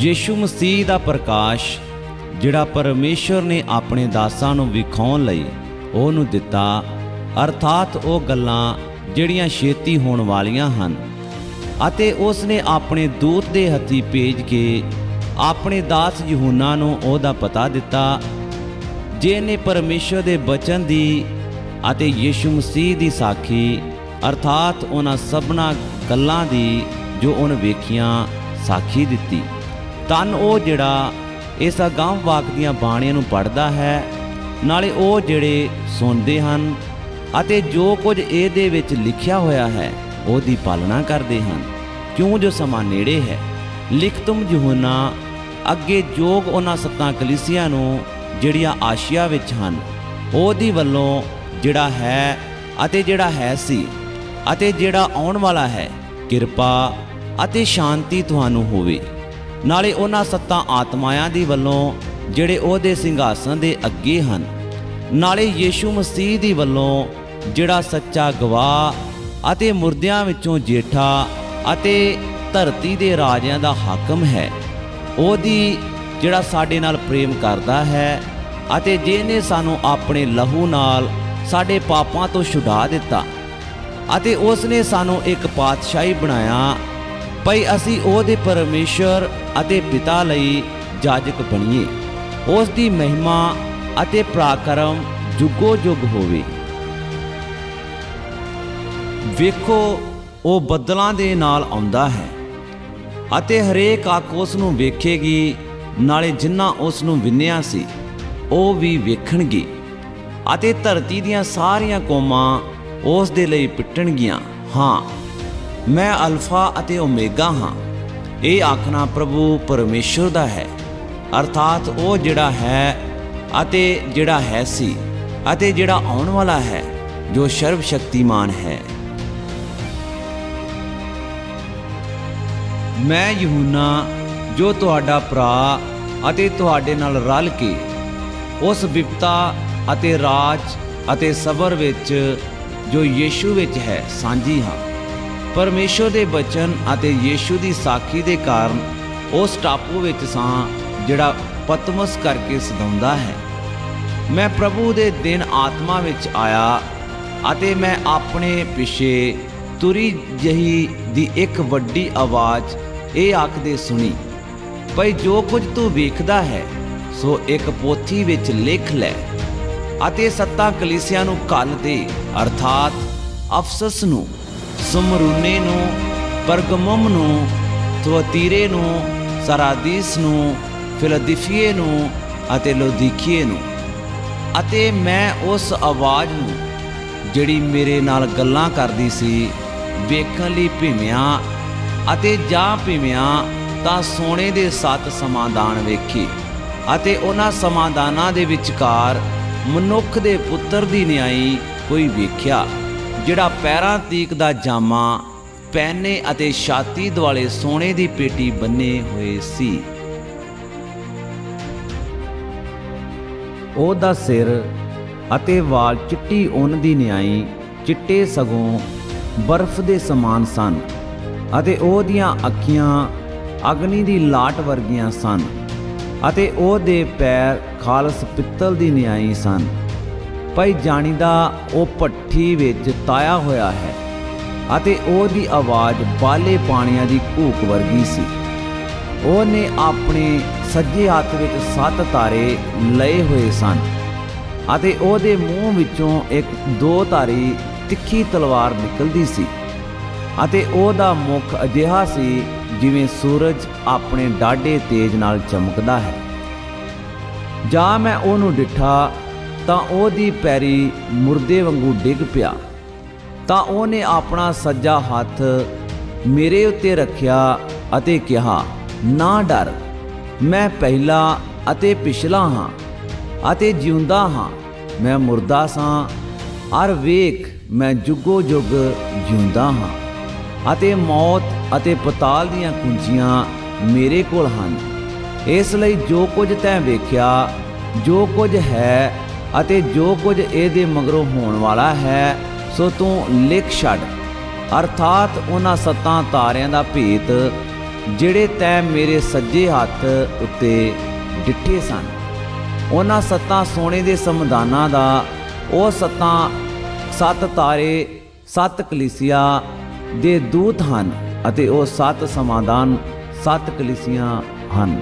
ਯੀਸ਼ੂ ਮਸੀਹ ਦਾ ਪ੍ਰਕਾਸ਼, ਜਿਹੜਾ ਪਰਮੇਸ਼ਰ ਨੇ ਆਪਣੇ ਦਾਸਾਂ ਨੂੰ ਵਿਖਾਉਣ ਲਈ ਉਹਨੂੰ ਦਿੱਤਾ, ਅਰਥਾਤ ਉਹ ਗੱਲਾਂ ਜਿਹੜੀਆਂ ਛੇਤੀ ਹੋਣ ਵਾਲੀਆਂ ਹਨ ਅਤੇ ਉਸ ਨੇ ਆਪਣੇ ਦੂਤ ਦੇ ਹੱਥੀ ਭੇਜ ਕੇ ਆਪਣੇ ਦਾਸ ਯਹੂਨਾ ਨੂੰ ਉਹਦਾ ਪਤਾ ਦਿੱਤਾ, ਜਿਹਨੇ ਪਰਮੇਸ਼ਰ ਦੇ ਬਚਨ ਦੀ ਅਤੇ ਯੀਸ਼ੂ ਮਸੀਹ ਦੀ ਸਾਖੀ, ਅਰਥਾਤ ਉਹਨਾਂ ਸਭਨਾ ਗੱਲਾਂ ਦੀ ਜੋ ਉਹਨ ਵੇਖੀਆਂ, ਸਾਖੀ ਦਿੱਤੀ। ਤਨ ਉਹ ਜਿਹੜਾ ਇਸ ਅਗੰਮ ਵਾਕ ਦੀਆਂ ਬਾਣੀਆਂ ਨੂੰ ਪੜ੍ਹਦਾ ਹੈ, ਨਾਲੇ ਉਹ ਜਿਹੜੇ ਸੁਣਦੇ ਹਨ ਅਤੇ ਜੋ ਕੁਝ ਇਹਦੇ ਵਿੱਚ ਲਿਖਿਆ ਹੋਇਆ ਹੈ, ਉਹਦੀ ਪਾਲਣਾ ਕਰਦੇ ਹਨ। ਕਿਉਂ ਜੋ ਸਮਾਂ ਨੇੜੇ ਹੈ? ਲਿਖਤਮ ਯਹੂਨਾ, ਅੱਗੇ ਜੋਗ ਉਹਨਾਂ ਸੱਤਾਂ ਕਲੀਸਿਆਂ ਨੂੰ ਜਿਹੜੀਆਂ ਆਸ਼ੀਆ ਵਿੱਚ ਹਨ, ਉਹਦੀ ਵੱਲੋਂ ਜਿਹੜਾ ਹੈ ਅਤੇ ਜਿਹੜਾ ਹੈ ਸੀ ਅਤੇ ਜਿਹੜਾ ਆਉਣ ਵਾਲਾ ਹੈ, ਕਿਰਪਾ ਅਤੇ ਸ਼ਾਂਤੀ ਤੁਹਾਨੂੰ ਹੋਵੇ। ਨਾਲੇ ਉਹਨਾਂ ਸੱਤਾਂ ਆਤਮਾਆਂ ਦੀ ਵੱਲੋਂ ਜਿਹੜੇ ਉਹਦੇ ਸਿੰਘਾਸਨ ਦੇ ਅੱਗੇ ਹਨ। ਨਾਲੇ ਯੀਸ਼ੂ ਮਸੀਹ ਦੀ ਵੱਲੋਂ ਜਿਹੜਾ ਸੱਚਾ ਗਵਾਹ ਅਤੇ ਮੁਰਦਿਆਂ ਵਿੱਚੋਂ ਜੇਠਾ ਅਤੇ ਧਰਤੀ ਦੇ ਰਾਜਿਆਂ ਦਾ ਹਾਕਮ ਹੈ। ਉਹਦੀ ਜਿਹੜਾ ਸਾਡੇ ਨਾਲ ਪ੍ਰੇਮ ਕਰਦਾ ਹੈ ਅਤੇ ਜਿਹਨੇ ਸਾਨੂੰ ਆਪਣੇ ਲਹੂ ਨਾਲ ਸਾਡੇ ਪਾਪਾਂ ਤੋਂ ਛੁਡਾ ਦਿੱਤਾ ਅਤੇ ਉਸ ਨੇ ਸਾਨੂੰ ਇੱਕ ਪਾਤਸ਼ਾਹੀ ਬਣਾਇਆ ਭਈ ਅਸੀਂ ਉਹਦੇ ਪਰਮੇਸ਼ਰ ਅਤੇ ਪਿਤਾ ਲਈ ਜਾਜਕ ਬਣੀਏ। ਉਸ ਦੀ ਮਹਿਮਾ ਅਤੇ ਪ੍ਰਾਕਰਮ ਜੁਗੋ ਜੁਗ ਹੋਵੇ। ਵੇਖੋ, ਉਹ ਬੱਦਲਾਂ ਦੇ ਨਾਲ ਆਉਂਦਾ ਹੈ ਅਤੇ ਹਰੇਕ ਅੱਖ ਉਸ ਨੂੰ ਵੇਖੇਗੀ, ਨਾਲੇ ਜਿੰਨਾ ਉਸ ਨੂੰ ਵਿੰਨਿਆ ਸੀ, ਉਹ ਵੀ ਵੇਖਣਗੇ ਅਤੇ ਧਰਤੀ ਦੀਆਂ ਸਾਰੀਆਂ ਕੌਮਾਂ ਉਸ ਦੇ ਲਈ ਪਿੱਟਣਗੀਆਂ। ਹਾਂ। ਮੈਂ ਅਲਫਾ ਅਤੇ ਓਮੇਗਾ ਹਾਂ। ਇਹ ਆਖਣਾ ਪ੍ਰਭੂ ਪਰਮੇਸ਼ਰ ਦਾ ਹੈ। ਅਰਥਾਤ ਉਹ ਜਿਹੜਾ ਹੈ ਅਤੇ ਜਿਹੜਾ ਹੈ ਸੀ ਅਤੇ ਜਿਹੜਾ ਆਉਣ ਵਾਲਾ ਹੈ, ਜੋ ਸਰਵ ਸ਼ਕਤੀਮਾਨ ਹੈ। ਮੈਂ ਯਹੂਨਾ, ਜੋ ਤੁਹਾਡਾ ਭਰਾ ਅਤੇ ਤੁਹਾਡੇ ਨਾਲ ਰਲ ਕੇ ਉਸ ਵਿਪਤਾ ਅਤੇ ਰਾਜ ਅਤੇ ਸਬਰ ਵਿੱਚ ਜੋ ਯੀਸ਼ੂ ਵਿੱਚ ਹੈ, ਸਾਂਝੀ ਹਾਂ। ਪਰਮੇਸ਼ਰ ਦੇ ਬਚਨ ਅਤੇ ਯੀਸ਼ੂ ਦੀ ਸਾਖੀ ਦੇ ਕਾਰਨ ਉਸ ਟਾਪੂ ਵਿੱਚ ਸਾਂ ਜਿਹੜਾ ਪਤਮਸ ਕਰਕੇ ਸਦਾਉਂਦਾ ਹੈ। ਮੈਂ ਪ੍ਰਭੂ ਦੇ ਦਿਨ ਆਤਮਾ ਵਿੱਚ ਆਇਆ ਅਤੇ ਮੈਂ ਆਪਣੇ ਪਿਛੇ ਤੁਰੀ ਜਹੀ ਦੀ ਇੱਕ ਵੱਡੀ ਆਵਾਜ਼ ਇਹ ਆਖਦੇ ਸੁਣੀ, ਭਈ ਜੋ ਕੁਝ ਤੂੰ ਵੇਖਦਾ ਹੈ, ਸੋ ਇੱਕ ਪੋਥੀ ਵਿੱਚ ਲਿਖ ਲੈ ਅਤੇ ਸੱਤਾ ਕਲੀਸਿਆਂ ਨੂੰ ਕੱਲ ਦੇ, ਅਰਥਾਤ ਅਫਸਸ ਨੂੰ ਸਮਰੂਨੇ ਨੂੰ ਪਰਗਮਮ ਨੂੰ ਤੁਅਤੀਰੇ ਨੂੰ, ਸਰਾਦੀਸ ਨੂੰ, ਫਿਲਦਫੀਏ ਨੂੰ ਅਤੇ ਲੋਦੀਕੀਏ ਨੂੰ। ਅਤੇ ਮੈਂ ਉਸ ਆਵਾਜ਼ ਨੂੰ, ਜਿਹੜੀ ਮੇਰੇ ਨਾਲ ਗੱਲਾਂ ਕਰਦੀ ਸੀ, ਵੇਖਣ ਲਈ ਭਿਮਿਆ ਅਤੇ ਜਾਂ ਭਿਮਿਆ ਤਾਂ ਸੋਨੇ ਦੇ ਸੱਤ ਸਮਾਦਾਨ ਵੇਖੇ ਅਤੇ ਉਹਨਾਂ ਸਮਾਦਾਨਾਂ ਦੇ ਵਿਚਕਾਰ ਮਨੁੱਖ ਦੇ ਪੁੱਤਰ ਦੀ ਨਿਆਈ ਕੋਈ ਵੇਖਿਆ। ਜਿਹੜਾ ਪੈਰਾਂ ਤੀਕ ਦਾ ਜਾਮਾ ਪਹਿਨੇ ਅਤੇ ਛਾਤੀ ਦੁਆਲੇ ਸੋਨੇ ਦੀ ਪੇਟੀ ਬੰਨੇ ਹੋਏ ਸੀ। ਉਹਦਾ ਸਿਰ ਅਤੇ ਵਾਲ ਚਿੱਟੀ ਉੱਨ ਦੀ ਨਿਆਈ, ਚਿੱਟੇ ਸਗੋਂ ਬਰਫ਼ ਦੇ ਸਮਾਨ ਸਨ ਅਤੇ ਉਹਦੀਆਂ ਅੱਖੀਆਂ ਅਗਨੀ ਦੀ ਲਾਟ ਵਰਗੀਆਂ ਸਨ ਅਤੇ ਉਹਦੇ ਪੈਰ ਖਾਲਸ ਪਿੱਤਲ ਦੀ ਨਿਆਈ ਸਨ। ਭਈ ਜਾਣੀਦਾ ਉਹ ਭੱਠੀ ਵਿੱਚ ਤਾਇਆ ਹੋਇਆ ਹੈ ਅਤੇ ਉਹਦੀ ਆਵਾਜ਼ ਬਾਲੇ ਪਾਣੀਆਂ ਦੀ ਘੂਕ ਵਰਗੀ ਸੀ। ਉਹਨੇ ਆਪਣੇ ਸੱਜੇ ਹੱਥ ਵਿੱਚ ਸੱਤ ਤਾਰੇ ਲਏ ਹੋਏ ਸਨ ਅਤੇ ਉਹਦੇ ਮੂੰਹ ਵਿੱਚੋਂ ਇੱਕ ਦੋ ਧਾਰੀ ਤਿੱਖੀ ਤਲਵਾਰ ਨਿਕਲਦੀ ਸੀ ਅਤੇ ਉਹਦਾ ਮੁਖ ਅਜਿਹਾ ਸੀ ਜਿਵੇਂ ਸੂਰਜ ਆਪਣੇ ਡਾਢੇ ਤੇਜ ਨਾਲ ਚਮਕਦਾ ਹੈ। ਜਾਂ ਮੈਂ ਉਹਨੂੰ ਡਿਠਾ ਤਾਂ ਉਹਦੀ ਪੈਰੀ ਮੁਰਦੇ ਵਾਂਗੂ ਡਿੱਗ ਪਿਆ। ਤਾਂ ਉਹਨੇ ਆਪਣਾ ਸੱਜਾ ਹੱਥ ਮੇਰੇ ਉੱਤੇ ਰੱਖਿਆ ਅਤੇ ਕਿਹਾ, ਨਾ ਡਰ, ਮੈਂ ਪਹਿਲਾ ਅਤੇ ਪਿਛਲਾ ਹਾਂ ਅਤੇ ਜਿਉਂਦਾ ਹਾਂ। ਮੈਂ ਮੁਰਦਾ ਸਾਂ ਅਰ ਵੇਖ ਮੈਂ ਜੁਗੋ ਜੁਗ ਜਿਉਂਦਾ ਹਾਂ ਅਤੇ ਮੌਤ ਅਤੇ ਪਤਾਲ ਦੀਆਂ ਕੁੰਜੀਆਂ ਮੇਰੇ ਕੋਲ ਹਨ। ਇਸ ਲਈ ਜੋ ਕੁਝ ਤੈਂ ਵੇਖਿਆ, ਜੋ ਕੁਝ ਹੈ ਅਤੇ ਜੋ ਕੁਝ ਇਹਦੇ ਮਗਰੋਂ ਹੋਣ ਵਾਲਾ ਹੈ, ਸੋ ਤੂੰ ਲਿਖ ਛੱਡ। ਅਰਥਾਤ ਉਹਨਾਂ ਸੱਤਾਂ ਤਾਰਿਆਂ ਦਾ ਭੇਤ, ਜਿਹੜੇ ਤੈ ਮੇਰੇ ਸੱਜੇ ਹੱਥ ਉੱਤੇ ਡਿੱਠੇ ਸਨ। ਉਹਨਾਂ ਸੱਤਾਂ ਸੋਨੇ ਦੇ ਸਮਦਾਨਾਂ ਦਾ, ਉਹ ਸੱਤਾਂ ਸੱਤ ਤਾਰੇ, ਸੱਤ ਕਲੀਸਿਆ ਦੇ ਦੂਤ ਹਨ ਅਤੇ ਉਹ ਸੱਤ ਸਮਾਦਾਨ ਸੱਤ ਕਲੀਸਿਆਂ ਹਨ।